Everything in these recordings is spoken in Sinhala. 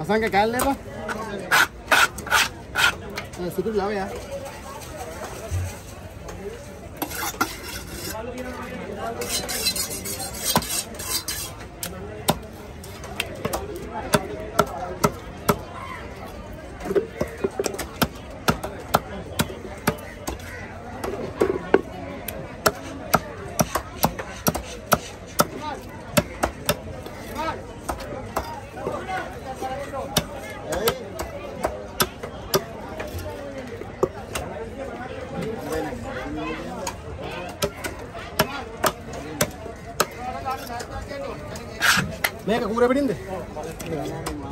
असांखे कायल ॾे पिया सुकुल लाव यार මේක කූර පිටින්ද?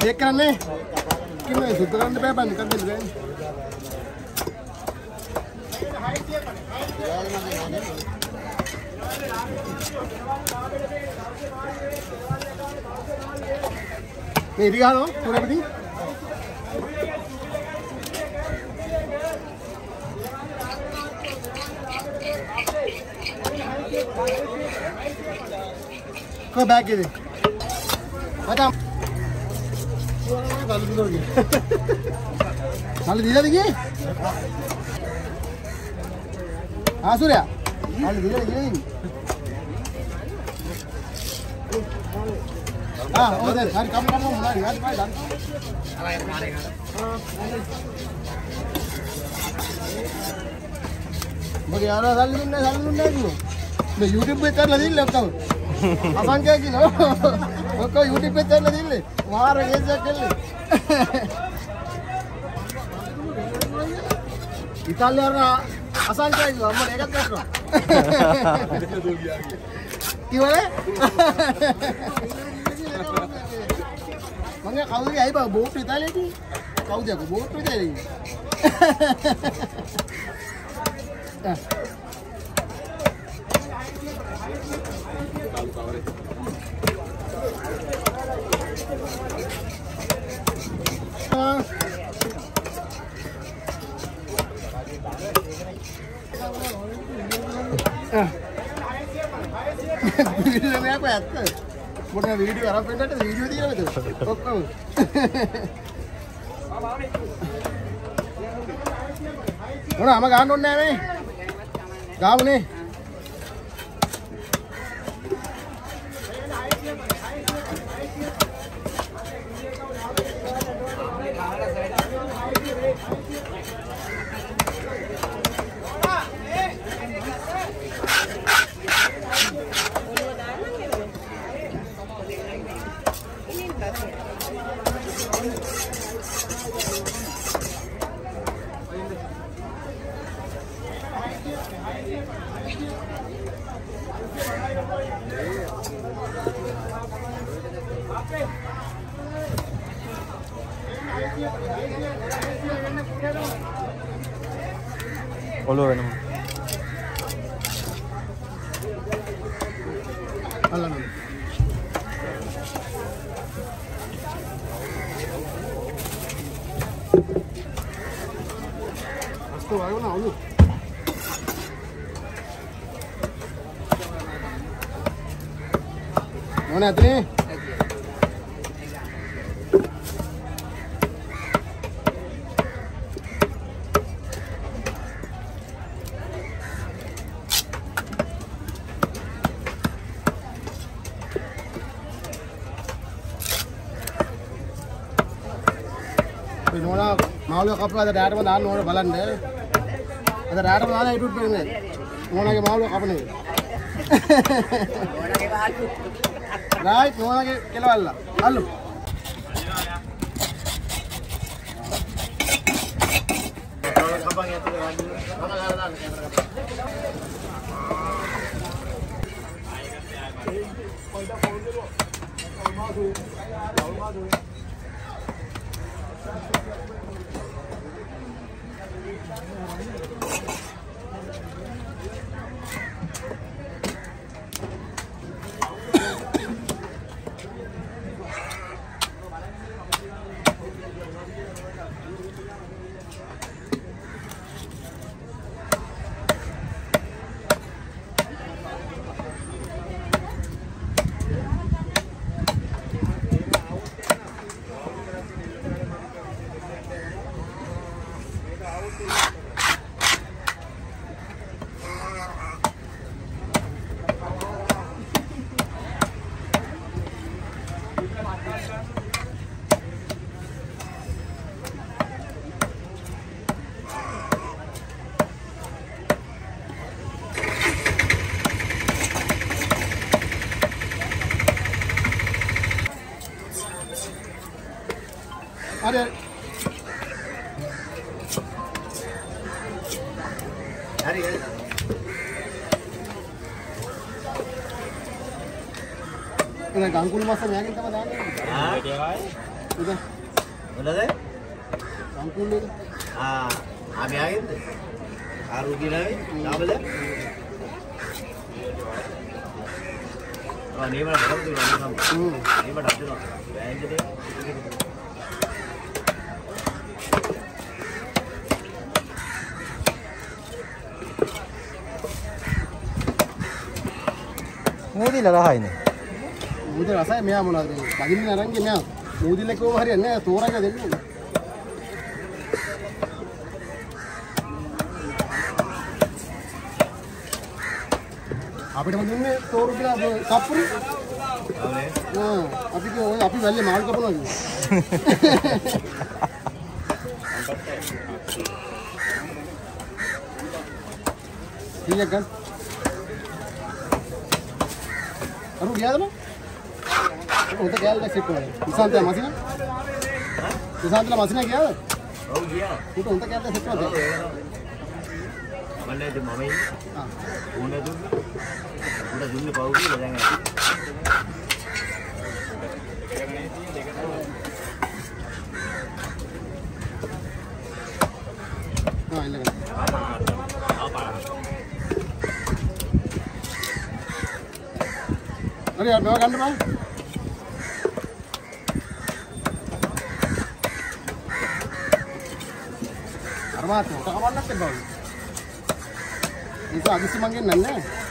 මේක කරන්නේ? කිව්වේ සුද්ධ කරන්න බෑ බං නිකන් දෙන්න බෑනේ. මේ ඉරි ගහනවා කූර පිටින්. කො බෑග් එකේ මචං කල්ලි දෝගේ කල්ලි දීලාද ගියේ ආසුරයා කල්ලි දීලාද ගියේ ඉන්නේ ආ ඔය දැන් හරි කම් කම් මොනවාරි හරි පයි දන්න මගේ යාළුවා සල්ලි දුන්නේ සල්ලි දුන්නේ කිව්වා මේ YouTube එකේ කරලා දින්න ඔක්කොම අසංකය කිනෝ ඔක්කොම YouTube එකේ කරලා දින්නේ මාර කේසයක් කළේ. ඉතාලියානු අසංකය කිව්වා අම්මට ඒකත් දැක්කා කිව්වනේ? මගේ කවුද ඇයි බා බෝට් ඉතාලියට කවුද යකෝ? Boat ඉතාලියට Ah. වීඩියෝ එකක් ඇත්ත. මොකද වීඩියෝ අරන් පෙන්නට වීඩියෝ තියෙනවද? ඔක්කොම. මොනවා අම ගන්න ඕනේ නැහැ මේ. ගාමුනේ. Olo na naman. Alam naman. Asko bagona ondo. Ona, tene. మామూలుగా కప్పులు అది డాట మీద ఆడిన వాడు బలండి అది డాట మీద ఆడే ఇటు పోయింది నూనెకి మామూలుగా కప్పని Roy నూనెకి కిలవల్ల Allu Thank you. Thank you. හරි හරි හරි. එන ගංකුල් මාස මෙයාගෙන් තමයි දාන්නේ ආ ඉතින් මොනද? ගංකුල් එක ආ ආ මෙයාගෙන්ද? ආ රුගිලාවේ නාමද? ආ නේමල බලන්න දුන්නා නේම. හ්ම් මූදිලා රහයිනේ. මුද රසයි මෙයා මොනවද බගින්න අරන්ගේ මෙයා මූදිල්ල කිව්වම හරියන්නේ නැහැ තෝරන්න දෙන්නේ නැහැ. අපිටම දුන්නේ තෝරු කියලා කප්පුරු ආනේ. ආ අපි ඔය අපි වැල්ලේ මාළු කපනවා කිව්වා කීයක් ගන්න අරු ගියාද බං උන්ට ගෑල් දැක්ක කොහේ ඉසන්ත මසින ඉසන්තලා මසින ගියාද ඔව් ගියා. උන්ට උන්ට ඔව් කොහේ ඒනවා. මන්නේ මම ඉන්නේ. ආ උණ දුන්නේ. උණ දුන්නේ පව් කියලා දැන් ඇති. ආ ඉල්ලගන්න හරි මේවා ගන්න බං. අර මාත් මොකක් කවන්නත් බෑ ඒක අදිසි මං ගෙන්නන්නේ නැහැ